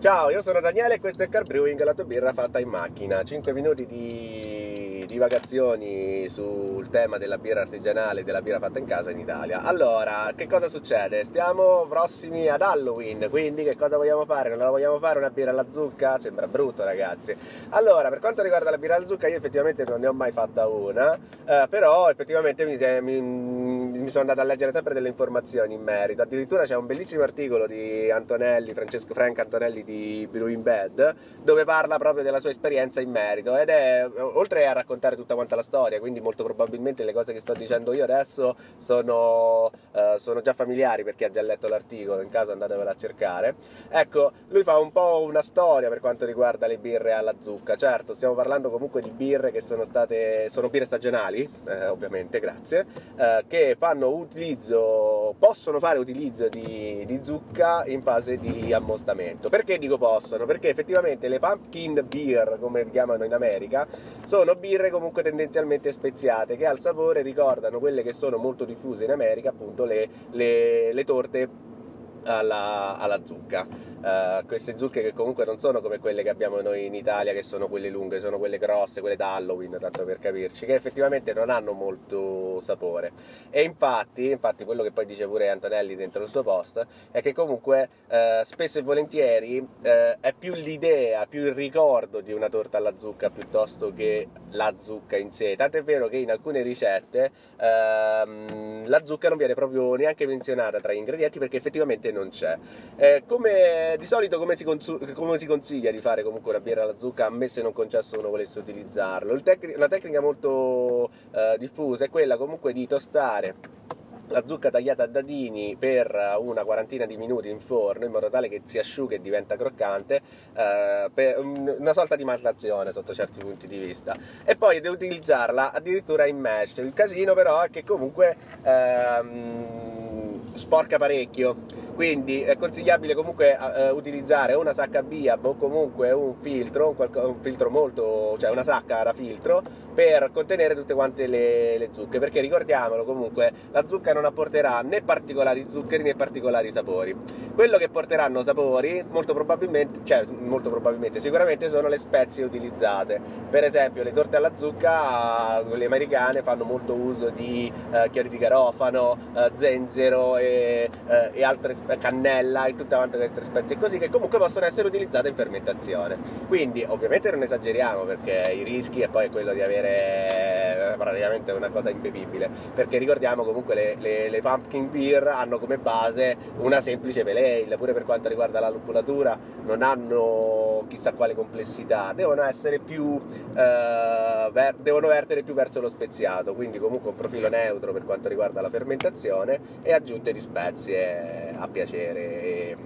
Ciao, io sono Daniele e questo è Car Brewing, la tua birra fatta in macchina. 5 minuti di divagazioni sul tema della birra artigianale e della birra fatta in casa in Italia. Allora, che cosa succede? Stiamo prossimi ad Halloween, quindi che cosa vogliamo fare? Non la vogliamo fare una birra alla zucca? Sembra brutto, ragazzi. Allora, per quanto riguarda la birra alla zucca, io effettivamente non ne ho mai fatta una, eh, però effettivamente mi, mi, mi sono andato a leggere sempre delle informazioni in merito. Addirittura c'è un bellissimo articolo di Antonelli, Francesco Frank Antonelli di Brewing Bed, dove parla proprio della sua esperienza in merito ed è, oltre a raccontare tutta quanta la storia, quindi molto probabilmente le cose che sto dicendo io adesso sono, uh, sono già familiari per chi ha già letto l'articolo, in caso andatevela a cercare. Ecco, lui fa un po' una storia per quanto riguarda le birre alla zucca, certo, stiamo parlando comunque di birre che sono state, sono birre stagionali, eh, ovviamente, grazie, eh, che fanno utilizzo, possono fare utilizzo di, di zucca in fase di ammostamento. Perché dico possono? Perché effettivamente le pumpkin beer, come le chiamano in America, sono birre comunque tendenzialmente speziate che al sapore ricordano quelle che sono molto diffuse in America, appunto le, le, le torte alla, alla zucca. Uh, queste zucche che comunque non sono come quelle che abbiamo noi in Italia, che sono quelle lunghe, sono quelle grosse, quelle da Halloween, tanto per capirci, che effettivamente non hanno molto sapore. E infatti, infatti quello che poi dice pure Antonelli dentro il suo post, è che comunque uh, spesso e volentieri uh, è più l'idea, più il ricordo di una torta alla zucca piuttosto che la zucca in sé. Tanto è vero che in alcune ricette ehm, la zucca non viene proprio neanche menzionata tra gli ingredienti perché effettivamente non c'è. Eh, come di solito come si, come si, consiglia di fare comunque una birra alla zucca, a me se non concesso uno volesse utilizzarlo? Tec- una tecnica molto eh, diffusa è quella comunque di tostare la zucca tagliata a dadini per una quarantina di minuti in forno in modo tale che si asciughi e diventa croccante eh, per una sorta di matlazione sotto certi punti di vista. E poi di utilizzarla addirittura in mesh. Il casino però è che comunque ehm, sporca parecchio quindi è consigliabile comunque uh, utilizzare una sacca BIAB o comunque un filtro, un, un, filtro molto, cioè una sacca da filtro per contenere tutte quante le, le, zucche, perché ricordiamolo comunque la zucca non apporterà né particolari zuccheri né particolari sapori. Quello che porteranno sapori molto probabilmente, cioè molto probabilmente, sicuramente sono le spezie utilizzate. Per esempio le torte alla zucca, quelle americane, fanno molto uso di uh, chiari di garofano, uh, zenzero e, e altre spezie cannella e tutte quante le altre spezie così che comunque possono essere utilizzate in fermentazione. Quindi ovviamente non esageriamo perché i rischi è poi quello di avere eh, praticamente una cosa imbevibile, perché ricordiamo comunque le, le, le pumpkin beer hanno come base una semplice pale ale, pure per quanto riguarda la lupulatura non hanno chissà quale complessità, devono essere più eh, ver- devono vertere più verso lo speziato, quindi comunque un profilo neutro per quanto riguarda la fermentazione e aggiunte di spezie a piacere e,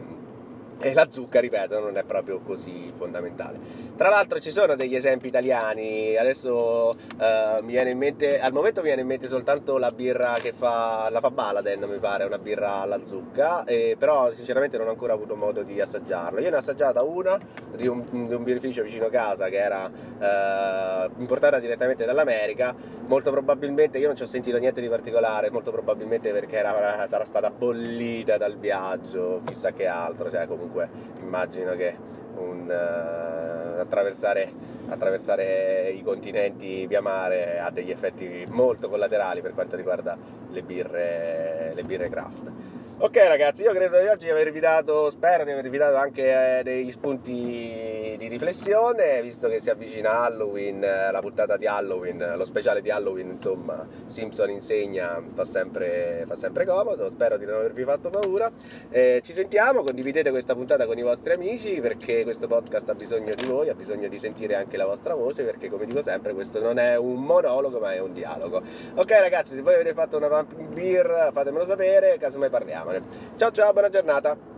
e la zucca, ripeto, non è proprio così fondamentale. Tra l'altro ci sono degli esempi italiani, adesso uh, mi viene in mente, al momento mi viene in mente soltanto la birra che fa, la fa Baladen mi pare, una birra alla zucca, eh, però sinceramente non ho ancora avuto modo di assaggiarlo. Io ne ho assaggiata una di un, di un birrificio vicino casa che era uh, importata direttamente dall'America, molto probabilmente io non ci ho sentito niente di particolare, molto probabilmente perché era, sarà stata bollita dal viaggio, chissà che altro, cioè comunque immagino che un... Uh, attraversare, attraversare, i continenti via mare ha degli effetti molto collaterali per quanto riguarda le birre, le birre craft. Ok ragazzi, io credo di oggi avervi dato, spero di avervi dato anche eh, degli spunti riflessione, visto che si avvicina Halloween, eh, la puntata di Halloween, lo speciale di Halloween, insomma, Simpson insegna, fa sempre, fa sempre comodo, spero di non avervi fatto paura. Eh, ci sentiamo, condividete questa puntata con i vostri amici perché questo podcast ha bisogno di voi, ha bisogno di sentire anche la vostra voce perché come dico sempre questo non è un monologo ma è un dialogo. Ok ragazzi, se voi avete fatto una beer fatemelo sapere, casomai parliamone. Ciao ciao, buona giornata!